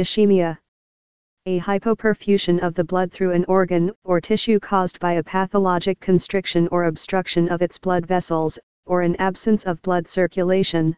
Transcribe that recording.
Ischemia. A hypoperfusion of the blood through an organ or tissue caused by a pathologic constriction or obstruction of its blood vessels, or an absence of blood circulation.